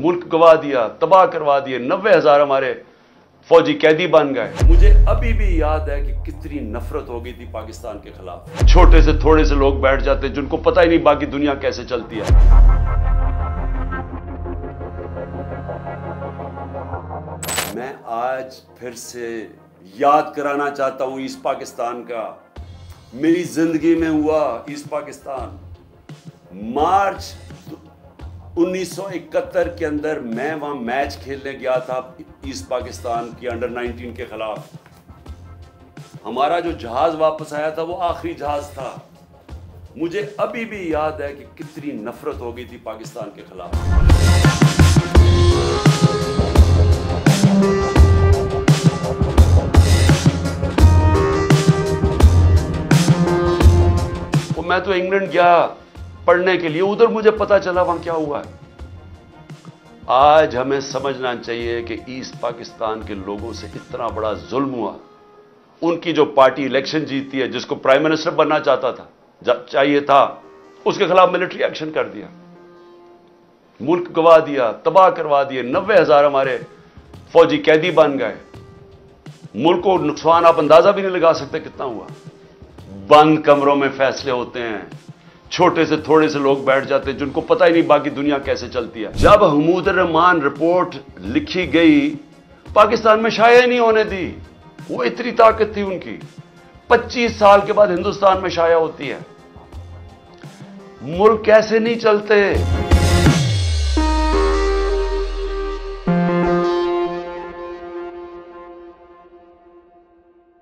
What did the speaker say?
मुल्क गवा दिया तबाह करवा दिए नब्बे हज़ार हमारे फौजी कैदी बन गए। मुझे अभी भी याद है कि कितनी नफरत हो गई थी पाकिस्तान के खिलाफ। छोटे से थोड़े से लोग बैठ जाते जिनको पता ही नहीं बाकी दुनिया कैसे चलती है। मैं आज फिर से याद कराना चाहता हूँ ईस्ट पाकिस्तान का। मेरी ज़िंदगी में हुआ ईस्ट पाकिस्तान। मार्च 1971 के अंदर मैं वहाँ मैच खेलने गया था ईस्ट पाकिस्तान की अंडर 19 के खिलाफ। हमारा जो जहाज़ वापस आया था, वो आखिरी जहाज़ था। मुझे अभी भी याद है कि कितनी नफरत हो गई थी पाकिस्तान के खिलाफ। मैं तो इंग्लैंड गया। पढ़ने के लिए, उधर मुझे पता चला वहाँ क्या हुआ है। आज हमें समझना चाहिए कि ईस्ट पाकिस्तान के लोगों से इतना बड़ा जुल्म हुआ। उनकी जो पार्टी इलेक्शन जीतती है, जिसको प्राइम मिनिस्टर बनना चाहता था चाहिए था, उसके खिलाफ मिलिट्री एक्शन कर दिया। मुल्क गवा दिया, तबाह करवा दिए, नब्बे हज़ार हमारे फौजी कैदी बन गए। मुल्क को नुकसान आप अंदाज़ा भी नहीं लगा सकते कितना हुआ। बंद कमरों में फैसले होते हैं। छोटे से, थोड़े से लोग बैठ जाते जिनको पता ही नहीं बाकी दुनिया कैसे चलती है। जब हमूद रहमान रिपोर्ट लिखी गई, पाकिस्तान में शाया नहीं होने दी। वो इतनी ताकत थी उनकी। 25 साल के बाद हिंदुस्तान में शाया होती है। मुल्क कैसे नहीं चलते?